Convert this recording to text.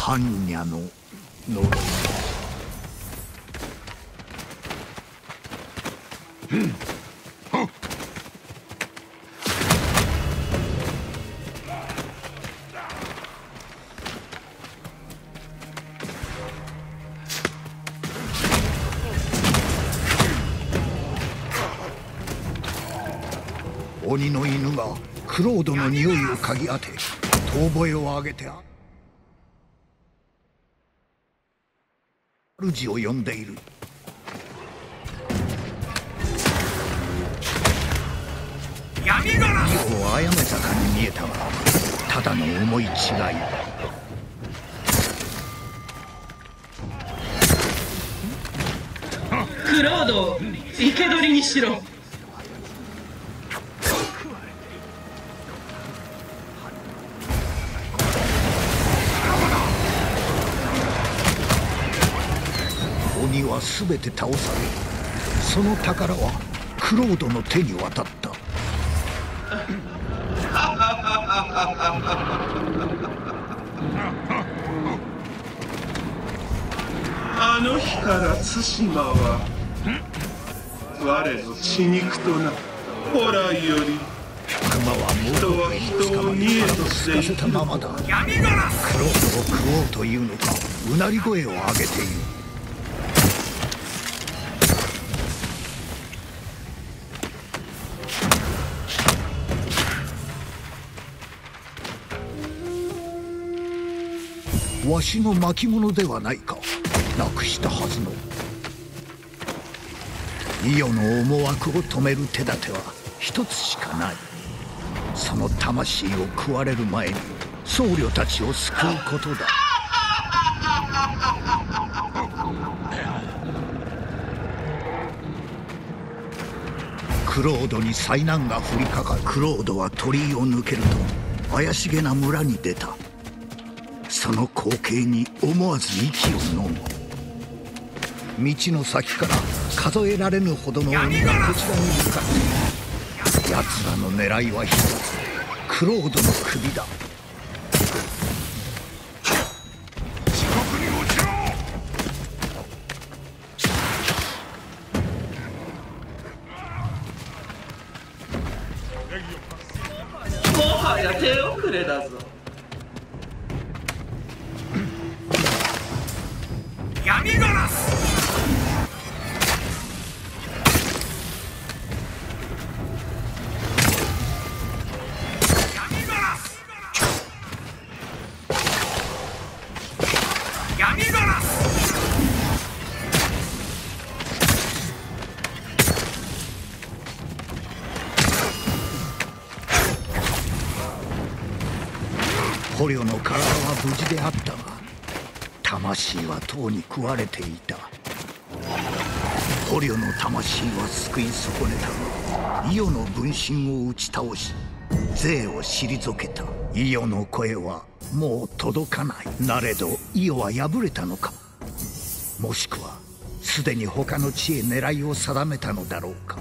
般若の呪い鬼の犬がクロードの匂いを嗅ぎ当て遠吠えを上げてあ主を呼んでいる。闇がな意を殺めたかに見えたがただの思い違いクロードを生け捕りにしろ鬼は全て倒されその宝はクロードの手に渡った。あの日から対馬は我の血肉となった。古来より熊は人は人をに逃げとしてつかせた。ままだクロ闇がなードを食おうというのかうなり声を上げているわしの巻物ではないか。なくしたはずの。イオの思惑を止める手立ては一つしかない。その魂を食われる前に僧侶たちを救うことだ。クロードに災難が降りかかる。クロードは鳥居を抜けると怪しげな村に出た。その光景に思わず息を飲む。道の先から数えられぬほどの鬼がこちらに向かって奴らの狙いは一つクロードの首だ。地獄に落ちろ。もはや手遅れだぞ。捕虜の体は無事であったが魂はとうに食われていた。捕虜の魂は救い損ねたがイオの分身を打ち倒し税を退けた。イオの声はもう届かない。なれどイオは敗れたのか。もしくはすでに他の地へ狙いを定めたのだろうか。